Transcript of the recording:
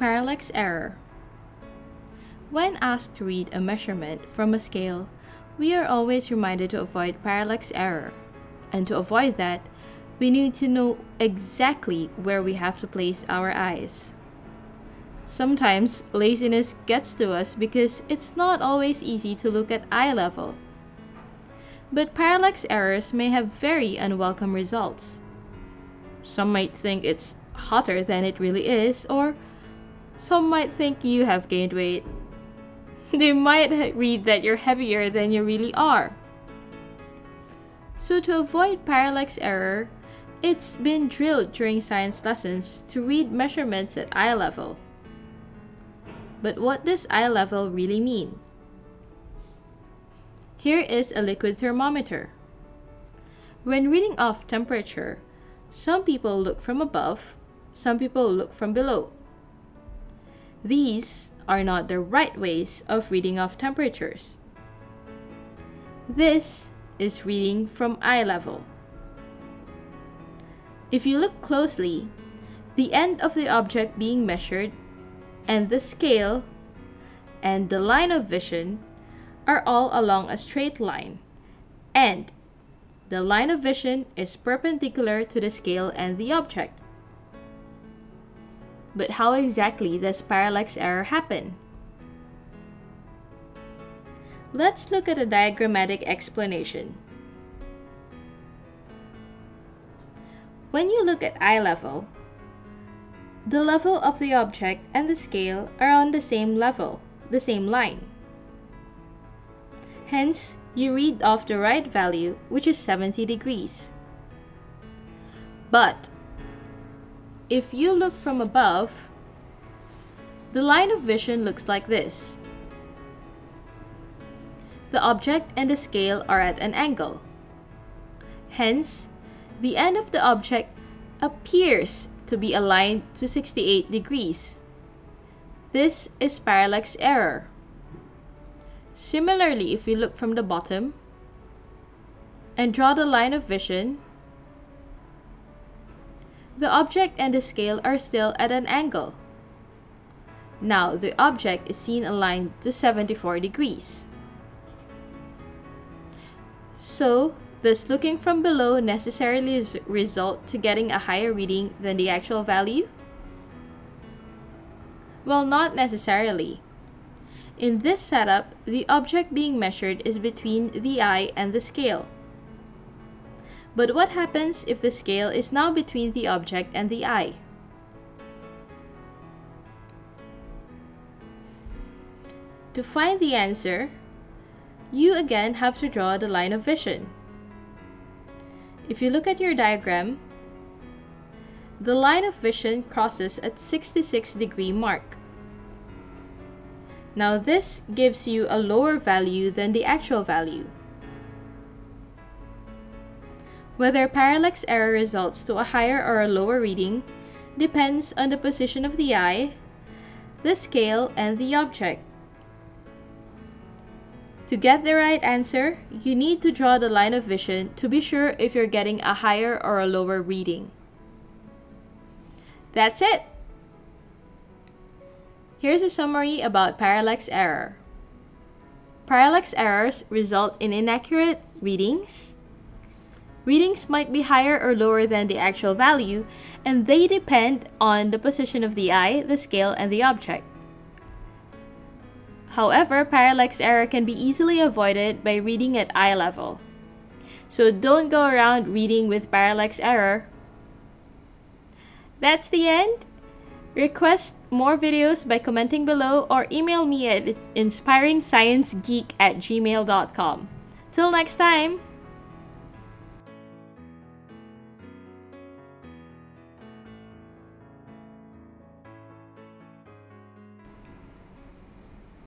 Parallax error. When asked to read a measurement from a scale, we are always reminded to avoid parallax error. And to avoid that, we need to know exactly where we have to place our eyes. Sometimes laziness gets to us because it's not always easy to look at eye level. But parallax errors may have very unwelcome results. Some might think it's hotter than it really is, or some might think you have gained weight. They might read that you're heavier than you really are. So, to avoid parallax error, it's been drilled during science lessons to read measurements at eye level. But what does eye level really mean? Here is a liquid thermometer. When reading off temperature, some people look from above, some people look from below. These are not the right ways of reading off temperatures. This is reading from eye level. If you look closely, the end of the object being measured and the scale and the line of vision are all along a straight line and the line of vision is perpendicular to the scale and the object. But how exactly does parallax error happen? Let's look at a diagrammatic explanation. When you look at eye level, the level of the object and the scale are on the same level, the same line. Hence, you read off the right value, which is 70 degrees. But if you look from above, the line of vision looks like this. The object and the scale are at an angle. Hence, the end of the object appears to be aligned to 68 degrees. This is parallax error. Similarly, if we look from the bottom and draw the line of vision, the object and the scale are still at an angle. Now, the object is seen aligned to 74 degrees. So, does looking from below necessarily result to getting a higher reading than the actual value? Well, not necessarily. In this setup, the object being measured is between the eye and the scale. But what happens if the scale is now between the object and the eye? To find the answer, you again have to draw the line of vision. If you look at your diagram, the line of vision crosses at 66 degree mark. Now this gives you a lower value than the actual value. Whether parallax error results to a higher or a lower reading depends on the position of the eye, the scale, and the object. To get the right answer, you need to draw the line of vision to be sure if you're getting a higher or a lower reading. That's it! Here's a summary about parallax error. Parallax errors result in inaccurate readings, Readings might be higher or lower than the actual value, and they depend on the position of the eye, the scale, and the object. However, parallax error can be easily avoided by reading at eye level. So don't go around reading with parallax error. That's the end. Request more videos by commenting below or email me at inspiringsciencegeek at gmail.com. Till next time!